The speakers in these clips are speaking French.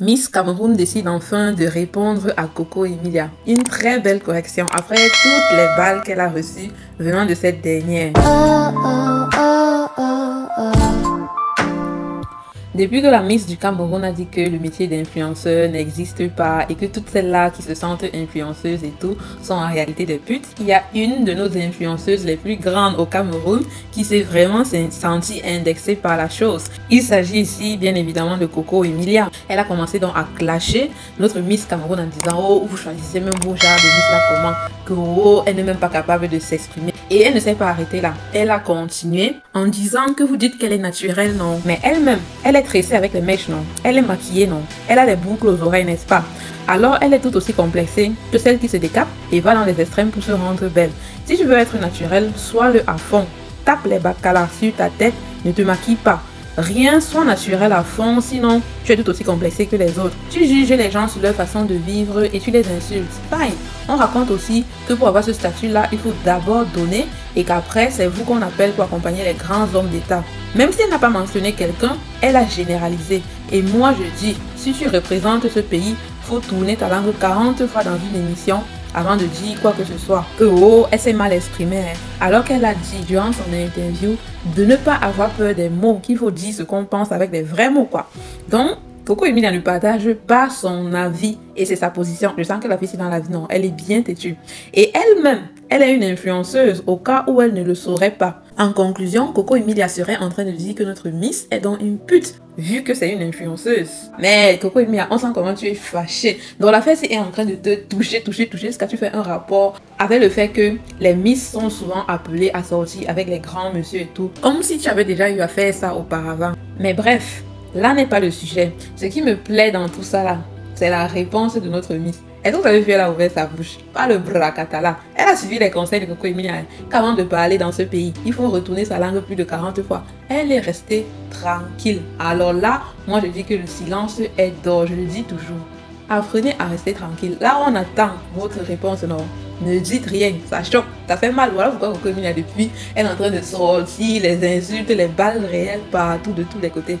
Miss Cameroun décide enfin de répondre à Coco Emilia. Une très belle correction après toutes les balles qu'elle a reçues venant de cette dernière. Depuis que la Miss du Cameroun a dit que le métier d'influenceur n'existe pas et que toutes celles-là qui se sentent influenceuses et tout sont en réalité des putes, il y a une de nos influenceuses les plus grandes au Cameroun qui s'est vraiment sentie indexée par la chose. Il s'agit ici bien évidemment de Coco Emilia. Elle a commencé donc à clasher notre Miss Cameroun en disant Oh, vous choisissez même vos genres de Miss là comment Que oh, elle n'est même pas capable de s'exprimer. Et elle ne s'est pas arrêtée là. Elle a continué en disant que vous dites qu'elle est naturelle, non. Mais elle-même, elle est tressée avec les mèches, non. Elle est maquillée, non. Elle a des boucles aux oreilles, n'est-ce pas? Alors elle est tout aussi complexée que celle qui se décape et va dans les extrêmes pour se rendre belle. Si tu veux être naturelle, sois le à fond. Tape les bacalas sur ta tête, ne te maquille pas. Rien soit naturel à fond, sinon tu es tout aussi complexé que les autres. Tu juges les gens sur leur façon de vivre et tu les insultes. Fine. On raconte aussi que pour avoir ce statut-là, il faut d'abord donner et qu'après, c'est vous qu'on appelle pour accompagner les grands hommes d'État. Même si elle n'a pas mentionné quelqu'un, elle a généralisé. Et moi, je dis, si tu représentes ce pays, faut tourner ta langue 40 fois dans une émission avant de dire quoi que ce soit. Que oh, elle s'est mal exprimée. Hein. Alors qu'elle a dit durant son interview de ne pas avoir peur des mots, qu'il faut dire ce qu'on pense avec des vrais mots, quoi. Donc, Coco Emilia ne partage pas son avis et c'est sa position. Je sens que la fille c'est dans la vie, non, elle est bien têtue. Et elle-même, elle est une influenceuse au cas où elle ne le saurait pas. En conclusion, Coco Emilia serait en train de dire que notre Miss est dans une pute, vu que c'est une influenceuse. Mais Coco Emilia, on sent comment tu es fâchée. Donc la fête est en train de te toucher, toucher, toucher, jusqu'à tu fais un rapport avec le fait que les Miss sont souvent appelées à sortir avec les grands monsieur et tout. Comme si tu avais déjà eu à faire ça auparavant. Mais bref, là n'est pas le sujet. Ce qui me plaît dans tout ça là, c'est la réponse de notre Miss. Est-ce que vous avez vu, elle a ouvert sa bouche? Pas le bracatala. Elle a suivi les conseils de Coco Emilia qu'avant de parler dans ce pays, il faut retourner sa langue plus de 40 fois. Elle est restée tranquille. Alors là, moi je dis que le silence est d'or, je le dis toujours. Apprenez à rester tranquille. Là, on attend votre réponse, non? Ne dites rien, ça choque, ça fait mal. Voilà pourquoi Coco Emilia depuis, elle est en train de sortir les insultes, les balles réelles partout, de tous les côtés.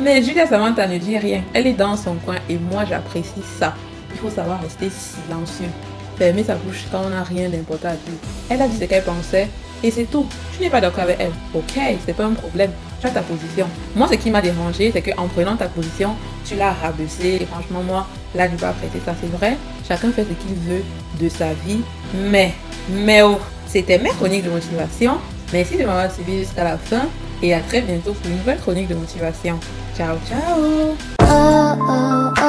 Mais Julia Samantha ne dit rien. Elle est dans son coin et moi j'apprécie ça il faut savoir rester silencieux. Fermer sa bouche quand on n'a rien d'important à dire. Elle a dit ce qu'elle pensait et c'est tout. Tu n'es pas d'accord avec elle. Ok, c'est pas un problème. Tu as ta position. Moi, ce qui m'a dérangé, c'est qu'en prenant ta position, tu l'as rabaissée. Et franchement, moi, là, je vais pas prêter ça. C'est vrai, chacun fait ce qu'il veut de sa vie. Mais, mais oh, c'était mes chroniques de motivation. Merci de m'avoir suivi jusqu'à la fin. Et à très bientôt pour une nouvelle chronique de motivation. Ciao, ciao. Oh, oh.